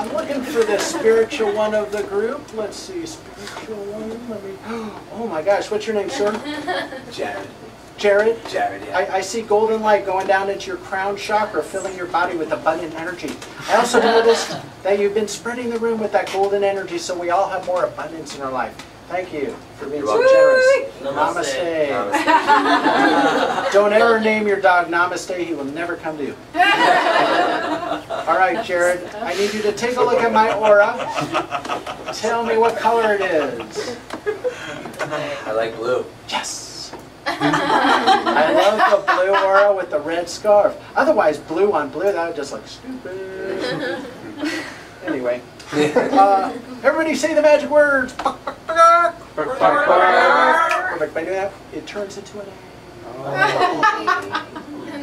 I'm looking for the spiritual one of the group. Let's see, spiritual one. Let me. Oh my gosh, what's your name, sir? Jared. Jared. Jared, yeah. I, I see golden light going down into your crown chakra, filling your body with abundant energy. I also noticed that you've been spreading the room with that golden energy, so we all have more abundance in our life. Thank you for being so generous. Namaste. Namaste. Don't ever name your dog Namaste. He will never come to you. All right, Jared. I need you to take a look at my aura. Tell me what color it is. I like blue. Yes. I love the blue aura with the red scarf. Otherwise, blue on blue, that would just look stupid. Anyway, uh, everybody say the magic words. Perfect. By doing that, it turns into an egg. Now,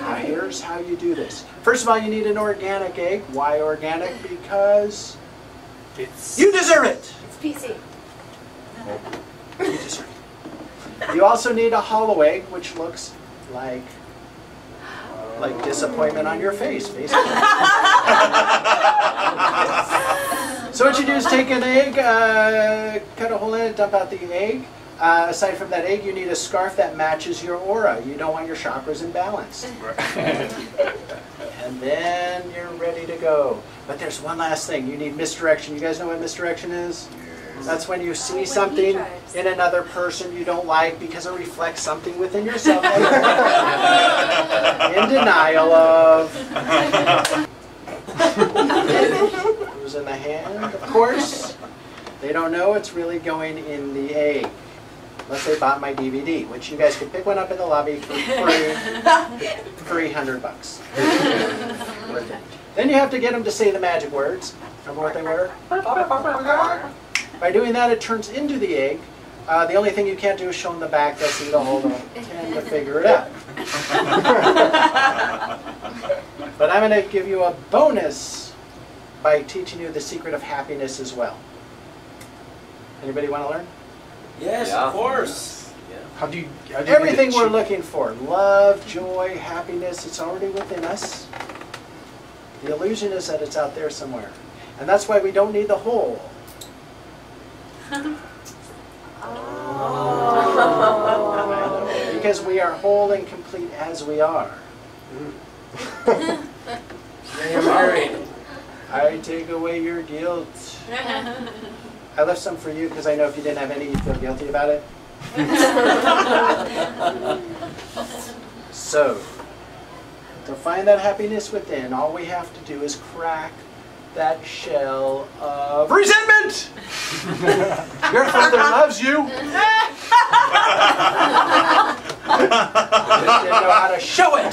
oh. here's how you do this. First of all, you need an organic egg. Why organic? Because It's you deserve it. It's PC. You deserve it. You also need a hollow egg, which looks like like disappointment on your face, basically. so what you do is take an egg, uh, cut a hole in it, dump out the egg. Uh, aside from that egg, you need a scarf that matches your aura. You don't want your chakras imbalanced. And then you're ready to go. But there's one last thing. You need misdirection. You guys know what misdirection is? Yes. That's when you see when something in another person you don't like because it reflects something within yourself. in denial of. Who's in the hand? Of course. They don't know it's really going in the egg. Unless they bought my DVD, which you guys can pick one up in the lobby for free. 300 bucks. Then you have to get them to say the magic words. Remember what they were? By doing that, it turns into the egg. Uh, the only thing you can't do is show them the back. That's the whole tend to figure it out. but I'm going to give you a bonus by teaching you the secret of happiness as well. Anybody want to learn? Yes, Yeah. of course. How do you? How do you Everything we're cheap? looking for love, joy, happiness it's already within us. The illusion is that it's out there somewhere. And that's why we don't need the whole. Because we are whole and complete as we are. Mm. Then you're married. I take away your guilt. I left some for you because I know if you didn't have any, you'd feel guilty about it. So, to find that happiness within, all we have to do is crack that shell of resentment. Your father loves you. Just didn't know how to show it.